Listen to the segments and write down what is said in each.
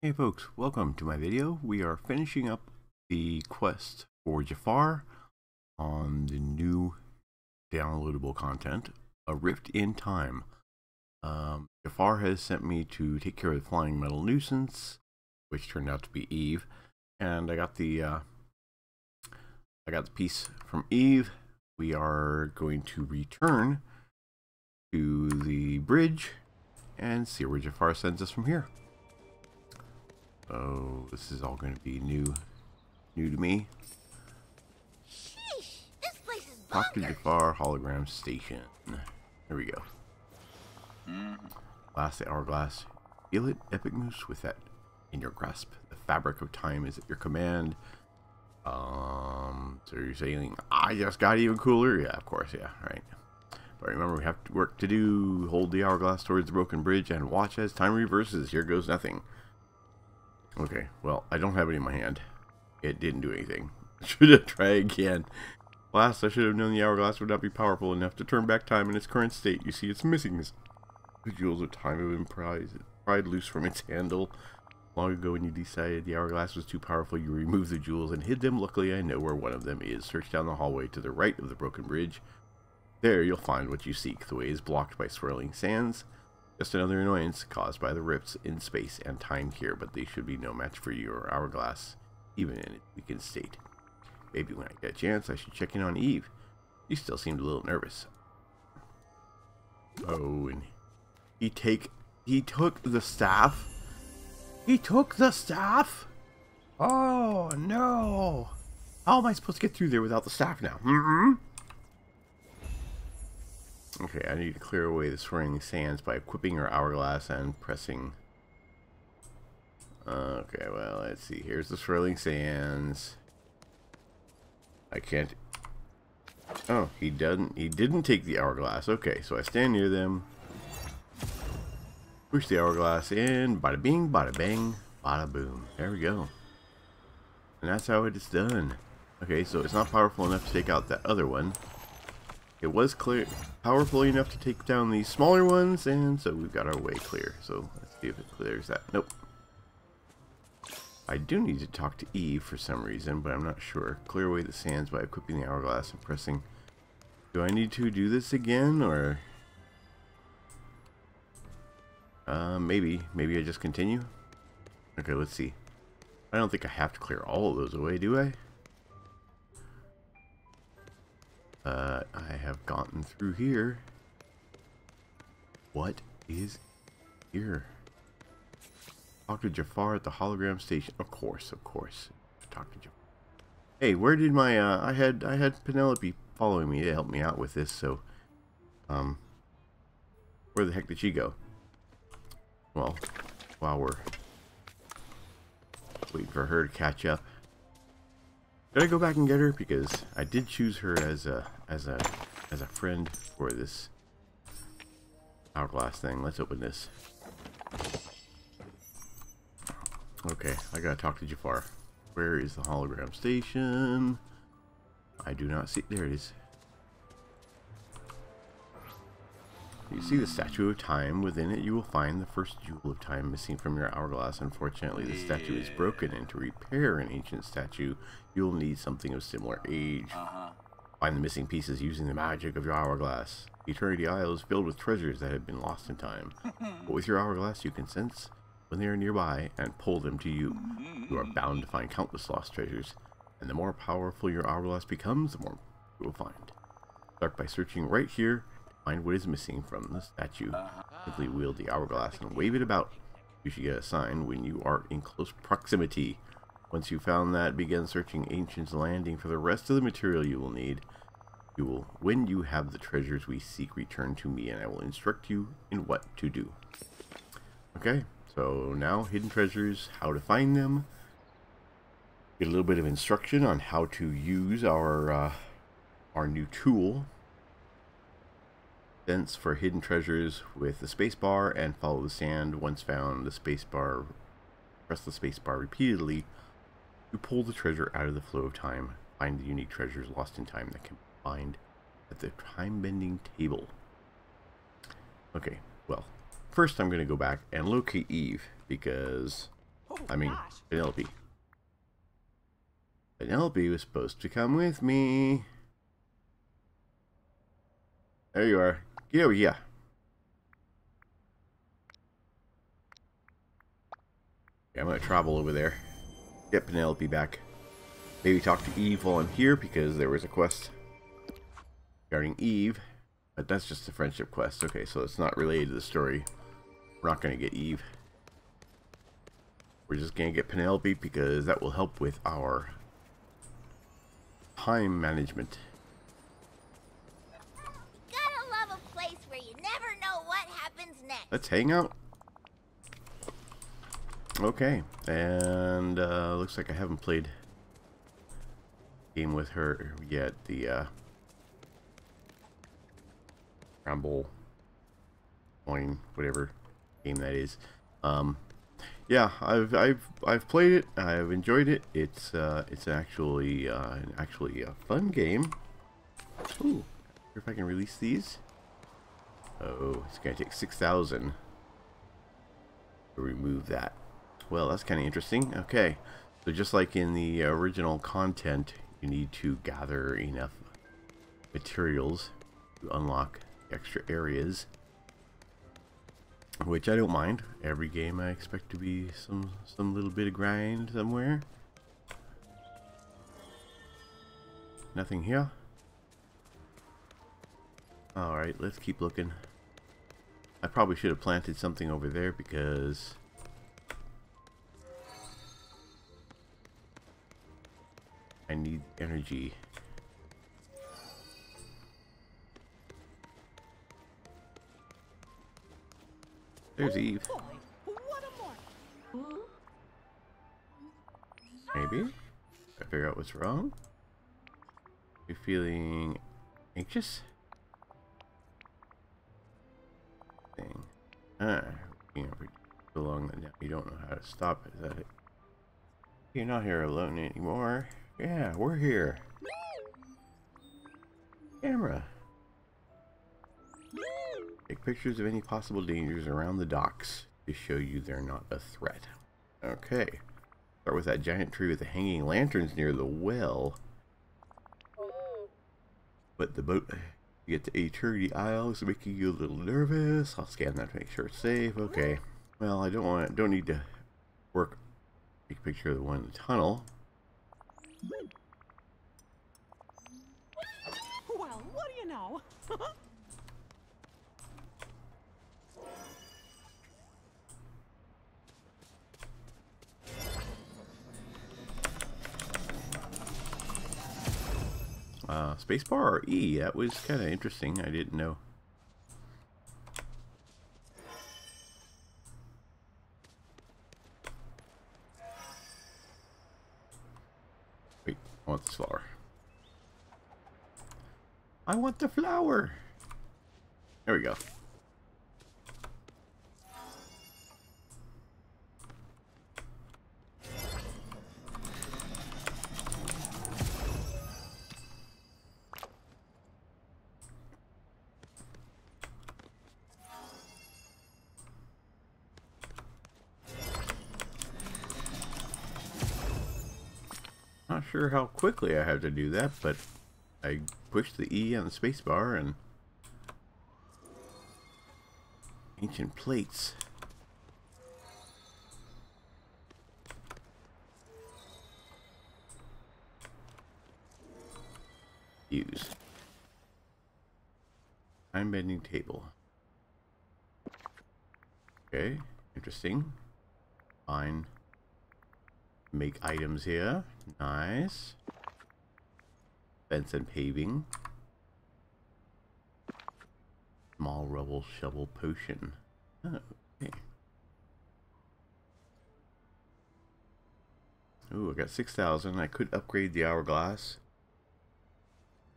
Hey folks, welcome to my video. We are finishing up the quest for Jafar on the new downloadable content, A Rift in Time. Um, Jafar has sent me to take care of the flying metal nuisance, which turned out to be Eve, and I got the uh, I got the piece from Eve. We are going to return to the bridge and see where Jafar sends us from here. So this is all going to be new, new to me. Sheesh, this place is Talk to. Jafar hologram station. Here we go. Last the hourglass. Feel it, Epic Moose, with that in your grasp. The fabric of time is at your command. Um, so you're saying, I just got even cooler? Yeah, of course, yeah, right. But remember, we have work to do. Hold the hourglass towards the broken bridge and watch as time reverses. Here goes nothing. Okay, well, I don't have it in my hand. It didn't do anything. Should have tried again. Last, I should have known the hourglass would not be powerful enough to turn back time in its current state. You see, it's missing. The jewels of time have been prized, pried loose from its handle. Long ago, when you decided the hourglass was too powerful, you removed the jewels and hid them. Luckily, I know where one of them is. Search down the hallway to the right of the broken bridge. There, you'll find what you seek. The way is blocked by swirling sands. Just another annoyance caused by the rifts in space and time here, but they should be no match for your hourglass, even in its weakened state. Maybe when I get a chance, I should check in on Eve. You still seemed a little nervous. Oh, and he take he took the staff. He took the staff. Oh no! How am I supposed to get through there without the staff now? Mm-hmm. Okay, I need to clear away the swirling sands by equipping your hourglass and pressing. Okay, well, let's see. Here's the swirling sands. I can't. Oh, he doesn't. He didn't take the hourglass. Okay, so I stand near them. Push the hourglass in. Bada bing, bada bang, bada boom. There we go. And that's how it is done. Okay, so it's not powerful enough to take out that other one. It was clear, powerful enough to take down these smaller ones, and so we've got our way clear. So let's see if it clears that. Nope. I do need to talk to Eve for some reason, but I'm not sure. Clear away the sands by equipping the hourglass and pressing. Do I need to do this again, or... Uh, maybe. Maybe I just continue? Okay, let's see. I don't think I have to clear all of those away, do I? Uh, I have gotten through here. What is here? Talk to Jafar at the hologram station. Of course, of course. Talk to Jafar. Hey, where did my uh I had I had Vanellope following me to help me out with this, so um where the heck did she go? Well, while we're waiting for her to catch up. Did I go back and get her? Because I did choose her as a as a as a friend for this hourglass thing. Let's open this. Okay, I gotta talk to Jafar. Where is the hologram station? I do not see. There it is. You see the statue of time. Within it, you will find the first jewel of time missing from your hourglass. Unfortunately, the statue is broken, and to repair an ancient statue, you will need something of similar age. Uh-huh. Find the missing pieces using the magic of your hourglass. Eternity Isle is filled with treasures that have been lost in time. But with your hourglass, you can sense when they are nearby and pull them to you. You are bound to find countless lost treasures, and the more powerful your hourglass becomes, the more you will find. Start by searching right here find what is missing from the statue. Simply wield the hourglass and wave it about. You should get a sign when you are in close proximity. Once you've found that, begin searching Ancient's Landing for the rest of the material you will need. You will, when you have the treasures we seek, return to me, and I will instruct you in what to do. Okay, so now hidden treasures, how to find them. Get a little bit of instruction on how to use our uh, our new tool. Sense for hidden treasures with the spacebar and follow the sand. Once found, the spacebar, press the spacebar repeatedly to pull the treasure out of the flow of time. Find the unique treasures lost in time that can be found at the time bending table. Okay, well, first I'm going to go back and locate Eve because oh, I mean. Vanellope. Vanellope was supposed to come with me. There you are. Get over here. Yeah, I'm gonna travel over there. Get Vanellope back. Maybe talk to Eve while I'm here because there was a quest regarding Eve. But that's just a friendship quest. Okay, so it's not related to the story. We're not gonna get Eve. We're just gonna get Vanellope because that will help with our time management. Gotta love a place where you never know what happens next. Let's hang out. Okay, and uh, looks like I haven't played game with her yet. The uh, Rumble Coin, whatever game that is. Um, yeah, I've I've I've played it. I've enjoyed it. It's uh, it's actually uh, actually a fun game. Ooh, if I can release these. Oh, it's gonna take six thousand to remove that. Well, that's kind of interesting. Okay, so just like in the original content, you need to gather enough materials to unlock extra areas. Which I don't mind. Every game I expect to be some some little bit of grind somewhere. Nothing here. Alright, let's keep looking. I probably should have planted something over there because I need energy. There's Eve. What a. Hmm? Maybe? I figure out what's wrong. You feeling anxious? Ah, you know, so long that now you don't know how to stop it. Is that it? You're not here alone anymore. Yeah, we're here. Camera. Take pictures of any possible dangers around the docks to show you they're not a threat. Okay. Start with that giant tree with the hanging lanterns near the well. But the boat you get to Eternity Isle is making you a little nervous. I'll scan that to make sure it's safe. Okay. Well, I don't want don't need to work take a picture of the one in the tunnel. Spacebar or E? That was kind of interesting. I didn't know. Wait, I want this flower. I want the flower. There we go. Sure how quickly I have to do that, but I push the E on the spacebar and ancient plates. Use. Time bending table. Okay, interesting. Fine. Make items here. Nice. Fence and paving. Small rubble shovel potion. Oh, okay. Ooh, I got 6,000. I could upgrade the hourglass.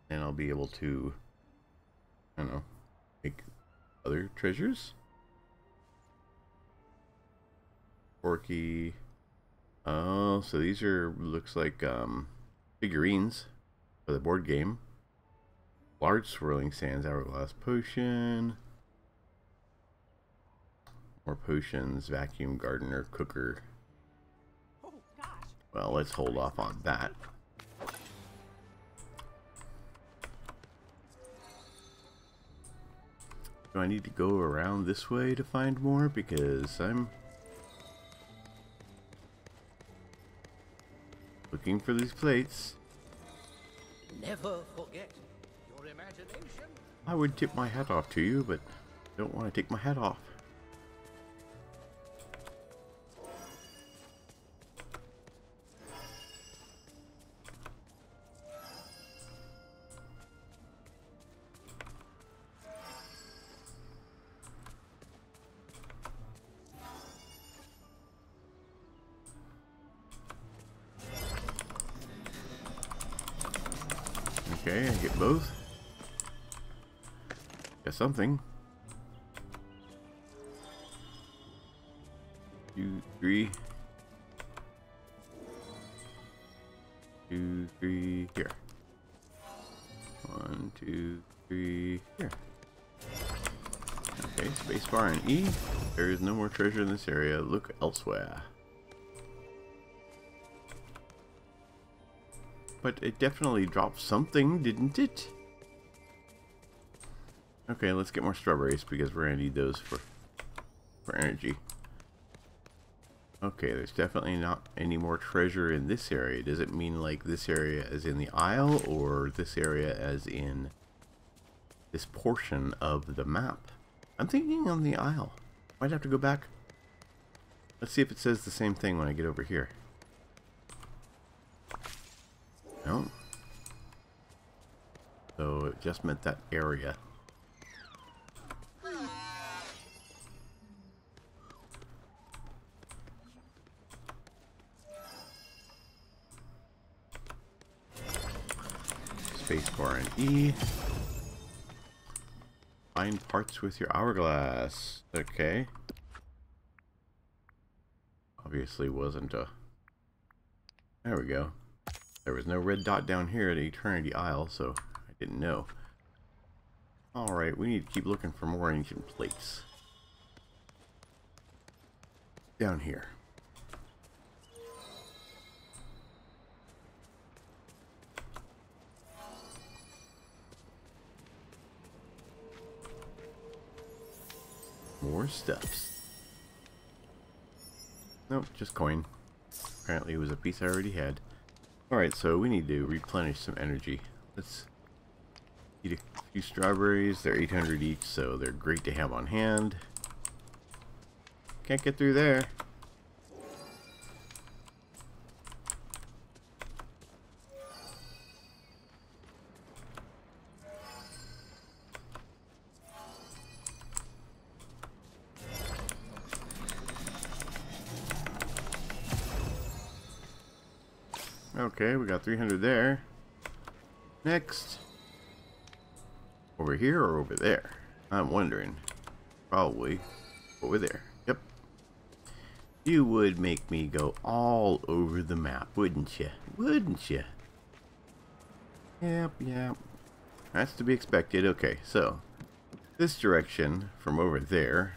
And I'll be able to, I don't know, make other treasures. Porky. Oh, so these are, looks like, um, figurines for the board game. Large swirling sands, hourglass potion. More potions, vacuum gardener, cooker. Well, let's hold off on that. Do I need to go around this way to find more? Because I'm looking for these plates. Never forget your imagination. I would tip my hat off to you, but don't want to take my hat off. Something. Two, three. Two, three, here. One, two, three, here. Okay, spacebar and E. There is no more treasure in this area. Look elsewhere. But it definitely dropped something, didn't it? Okay, let's get more strawberries because we're gonna need those for for energy. Okay, there's definitely not any more treasure in this area. Does it mean like this area as in the isle or this area as in this portion of the map? I'm thinking on the isle. Might have to go back. Let's see if it says the same thing when I get over here. No. So it just meant that area. Spacebar and E. Find parts with your hourglass. Okay. Obviously wasn't a... There we go. There was no red dot down here at Eternity Isle, so I didn't know. Alright, we need to keep looking for more ancient plates. Down here. More steps. Nope, just coin. Apparently it was a piece I already had. Alright, so we need to replenish some energy. Let's eat a few strawberries. They're 800 each, so they're great to have on hand. Can't get through there. Got 300 there. Next. Over here or over there? I'm wondering. Probably over there. Yep. You would make me go all over the map, wouldn't you? Wouldn't you? Yep, yep. That's to be expected. Okay, so this direction from over there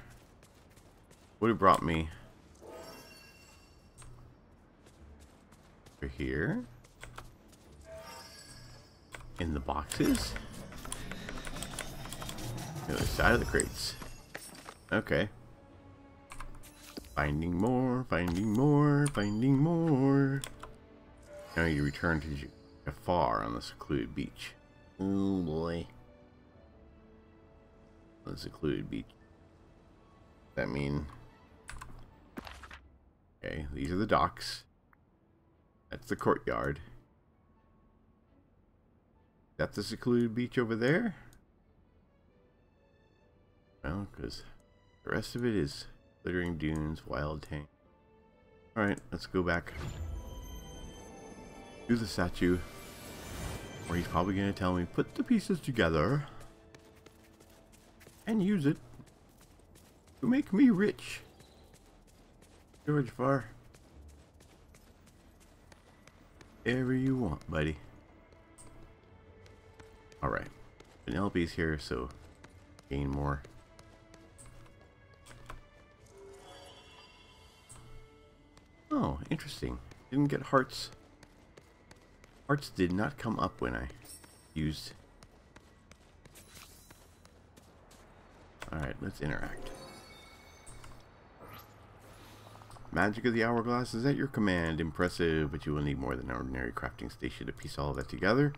would have brought me over here in the boxes. The other side of the crates. Okay. Finding more finding more finding more. Now you return to Jafar on the secluded beach. Oh boy. The secluded beach. That mean okay these are the docks. That's the courtyard. That's the secluded beach over there? Well, because the rest of it is glittering dunes, wild tangle. Alright, let's go back to the statue. Where he's probably going to tell me, put the pieces together and use it to make me rich. George Farr. Whatever you want, buddy. Alright. Vanellope's here, so gain more. Oh, interesting. Didn't get hearts. Hearts did not come up when I used. Alright, let's interact. Magic of the Hourglass is at your command. Impressive, but you will need more than an ordinary crafting station to piece all of that together.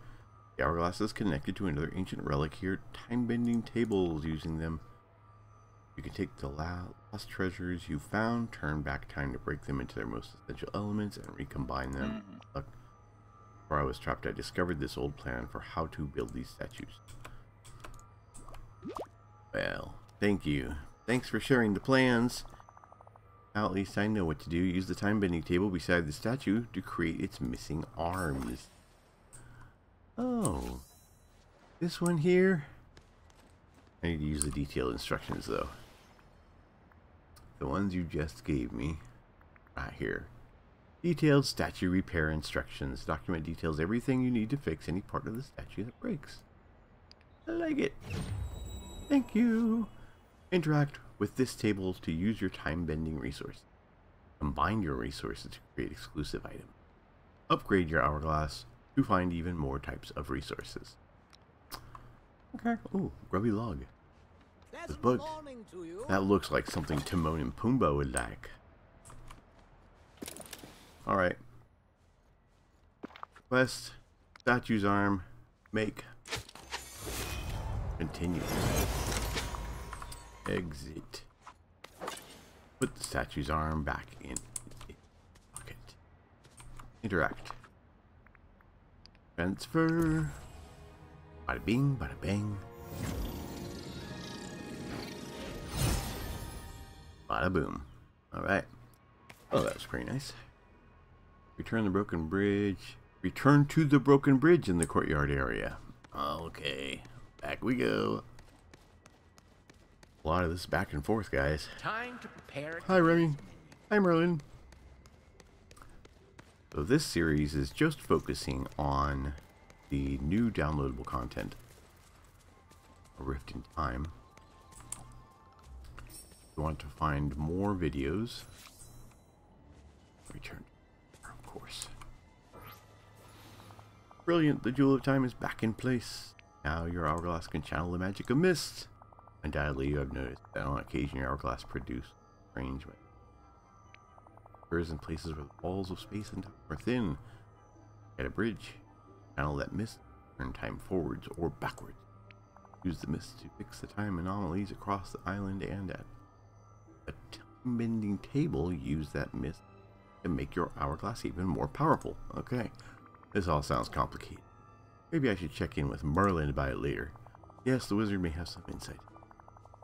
The Hourglass is connected to another ancient relic here, time-bending tables. Using them, you can take the lost treasures you found, turn back time to break them into their most essential elements, and recombine them. Mm -hmm. Before I was trapped, I discovered this old plan for how to build these statues. Well, thank you. Thanks for sharing the plans. Now at least I know what to do. Use the time bending table beside the statue to create its missing arms. Oh. This one here? I need to use the detailed instructions though. The ones you just gave me. Right here. Detailed statue repair instructions. Document details everything you need to fix any part of the statue that breaks. I like it. Thank you. Interact with this table to use your time-bending resource. Combine your resources to create exclusive items. Upgrade your hourglass to find even more types of resources. Okay. Oh, grubby log. This book. That looks like something Timon and Pumbaa would like. Alright. Quest. Statue's arm. Make. Continue. Exit. Put the statue's arm back in pocket. Interact. Transfer. Bada bing, bada bang. Bada boom. Alright. Oh, that was pretty nice. Return the broken bridge. Return to the broken bridge in the courtyard area. Okay. Back we go. A lot of this back and forth, guys. Time to prepare. Hi, Remy. Hi, Merlin. So this series is just focusing on the new downloadable content. A Rift in Time. If you want to find more videos, return, of course. Brilliant, the Jewel of Time is back in place. Now your hourglass can channel the magic of mist. Undoubtedly, you have noticed that on occasion your hourglass produce strange occurs in places where the walls of space and time are thin. At a bridge, channel that mist, turn time forwards or backwards. Use the mist to fix the time anomalies across the island and at a time bending table, use that mist to make your hourglass even more powerful. Okay, this all sounds complicated. Maybe I should check in with Merlin about it later. Yes, the wizard may have some insight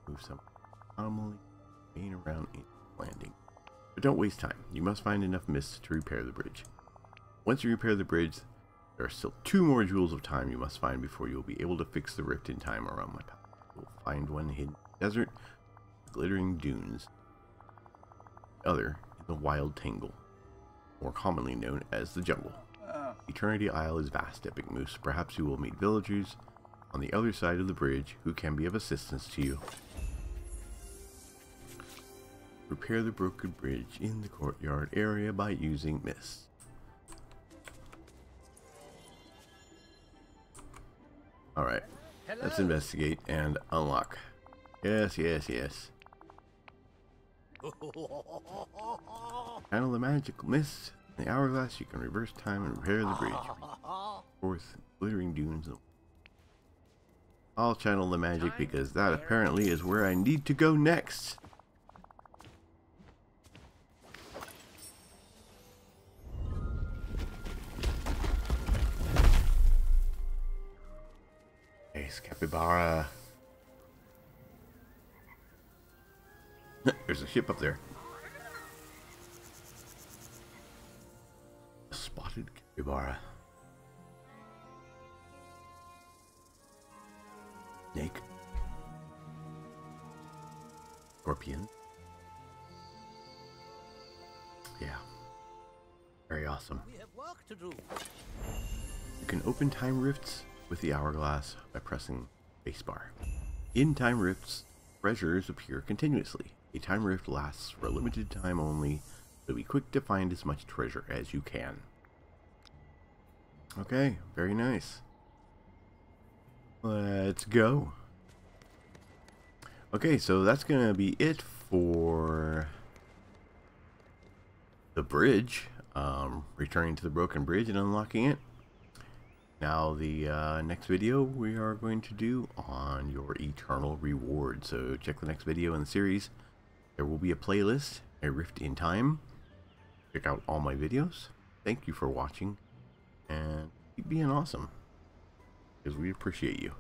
move some anomaly being around in landing. But don't waste time. You must find enough mist to repair the bridge. Once you repair the bridge, there are still two more jewels of time you must find before you will be able to fix the rift in time around my path. You will find one hidden in the desert, glittering dunes. The other in the wild tangle, more commonly known as the jungle. Oh. Eternity Isle is vast, Epic Moose. Perhaps you will meet villagers on the other side of the bridge who can be of assistance to you. Repair the broken bridge in the courtyard area by using mist. Alright, let's investigate and unlock. Yes, yes, yes. Handle the magical mist. In the hourglass, you can reverse time and repair the bridge. Fourth, glittering dunes. I'll channel the magic because that apparently is where I need to go next. Capybara. There's a ship up there. A spotted capybara. Snake. Scorpion. Yeah. Very awesome. We have work to do. You can open time rifts with the hourglass by pressing spacebar. In time rifts, treasures appear continuously. A time rift lasts for a limited time only. So be quick to find as much treasure as you can. Okay, very nice. Let's go. Okay, so that's going to be it for the bridge. Um, returning to the broken bridge and unlocking it. Now the uh, next video we are going to do on your eternal reward. So check the next video in the series. There will be a playlist, a rift in time. Check out all my videos. Thank you for watching and keep being awesome because we appreciate you.